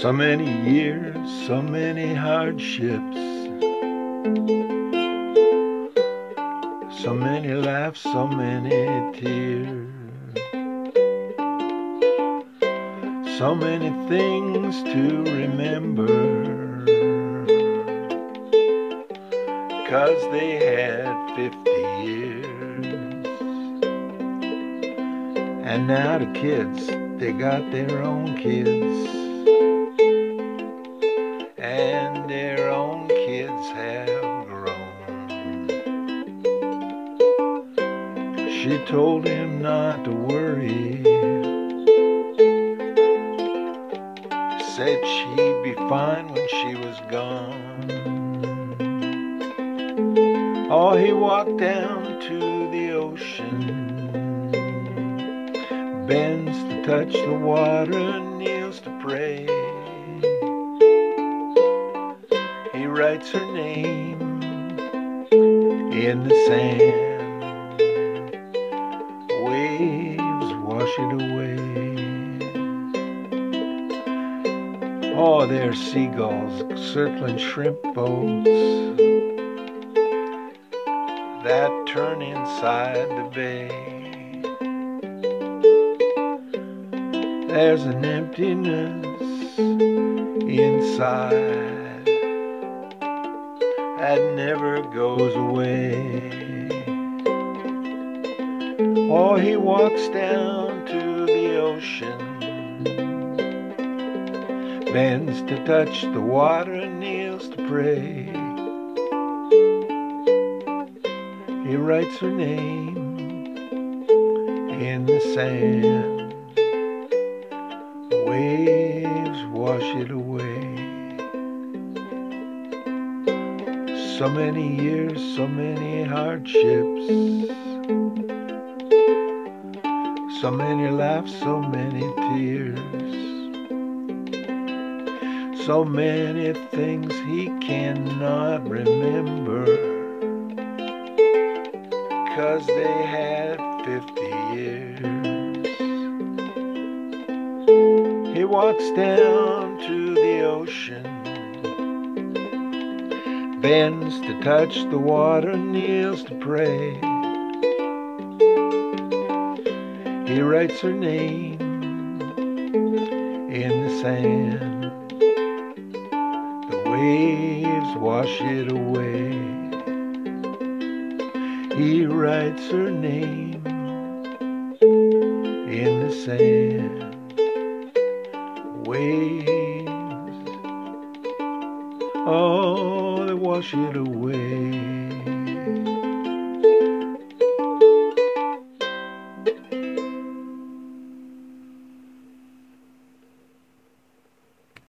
So many years, so many hardships. So many laughs, so many tears. So many things to remember. Cause they had 50 years. And now the kids, they got their own kids. And their own kids have grown. She told him not to worry. Said she'd be fine when she was gone. Oh, he walked down to the ocean bends to touch the water, kneels to pray. Writes her name in the sand. Waves wash it away. Oh, there's seagulls circling shrimp boats that turn inside the bay. There's an emptiness inside that never goes away. Oh, he walks down to the ocean, bends to touch the water, kneels to pray. He writes her name in the sand waves wash it away. So many years, so many hardships. So many laughs, so many tears. So many things he cannot remember. Cause they had 50 years. He walks down to the ocean, bends to touch the water, kneels to pray. He writes her name in the sand. The waves wash it away. He writes her name in the sand waves. Oh, they wash it away.